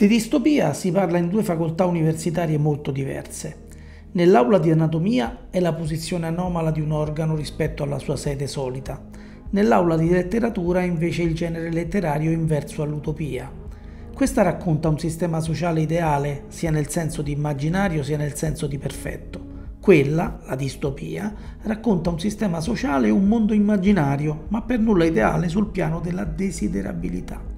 Di distopia si parla in due facoltà universitarie molto diverse. Nell'aula di anatomia è la posizione anomala di un organo rispetto alla sua sede solita. Nell'aula di letteratura invece il genere letterario inverso all'utopia. Questa racconta un sistema sociale ideale, sia nel senso di immaginario sia nel senso di perfetto. Quella, la distopia, racconta un sistema sociale e un mondo immaginario, ma per nulla ideale sul piano della desiderabilità.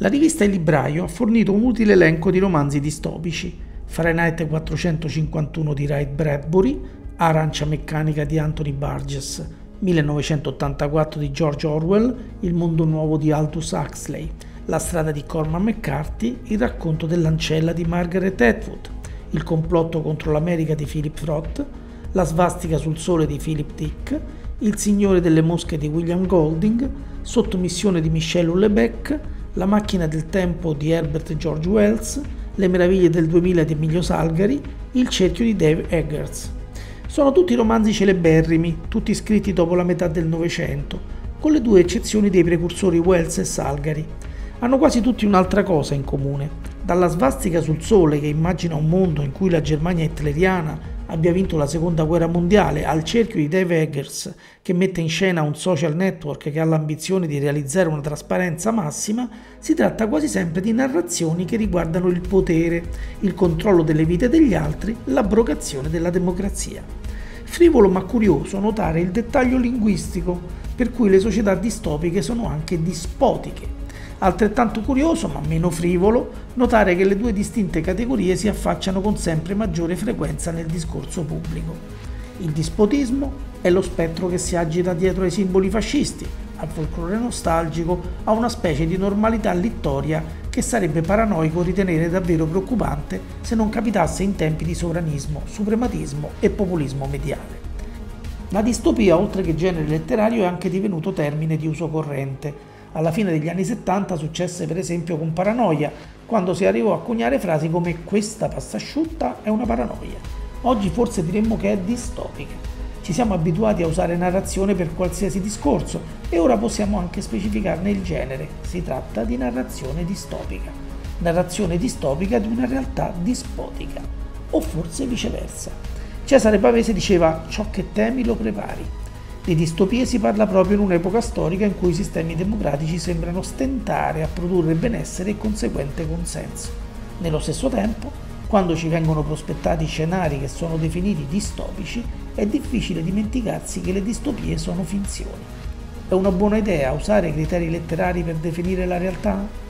La rivista Il Libraio ha fornito un utile elenco di romanzi distopici. Fahrenheit 451 di Ray Bradbury, Arancia meccanica di Anthony Burgess, 1984 di George Orwell, Il mondo nuovo di Aldous Huxley, La strada di Cormac McCarthy, Il racconto dell'ancella di Margaret Atwood, Il complotto contro l'America di Philip Roth, La svastica sul sole di Philip Dick, Il signore delle mosche di William Golding, Sottomissione di Michel Houellebecq, La macchina del tempo di Herbert George Wells, Le meraviglie del 2000 di Emilio Salgari, Il cerchio di Dave Eggers. Sono tutti romanzi celeberrimi, tutti scritti dopo la metà del Novecento, con le due eccezioni dei precursori Wells e Salgari. Hanno quasi tutti un'altra cosa in comune. Dalla svastica sul sole che immagina un mondo in cui la Germania hitleriana abbia vinto la seconda guerra mondiale, al cerchio di Dave Eggers che mette in scena un social network che ha l'ambizione di realizzare una trasparenza massima, si tratta quasi sempre di narrazioni che riguardano il potere, il controllo delle vite degli altri, l'abrogazione della democrazia. Frivolo ma curioso notare il dettaglio linguistico, per cui le società distopiche sono anche dispotiche. Altrettanto curioso, ma meno frivolo, notare che le due distinte categorie si affacciano con sempre maggiore frequenza nel discorso pubblico. Il dispotismo è lo spettro che si agita dietro ai simboli fascisti, al folklore nostalgico, a una specie di normalità littoria che sarebbe paranoico ritenere davvero preoccupante se non capitasse in tempi di sovranismo, suprematismo e populismo mediale. La distopia, oltre che genere letterario, è anche divenuto termine di uso corrente. Alla fine degli anni 70 successe per esempio con Paranoia, quando si arrivò a coniare frasi come questa passasciutta è una paranoia. Oggi forse diremmo che è distopica. Ci siamo abituati a usare narrazione per qualsiasi discorso e ora possiamo anche specificarne il genere. Si tratta di narrazione distopica. Narrazione distopica di una realtà dispotica. O forse viceversa. Cesare Pavese diceva ciò che temi lo prepari. Di distopie si parla proprio in un'epoca storica in cui i sistemi democratici sembrano stentare a produrre benessere e conseguente consenso. Nello stesso tempo, quando ci vengono prospettati scenari che sono definiti distopici, è difficile dimenticarsi che le distopie sono finzioni. È una buona idea usare criteri letterari per definire la realtà?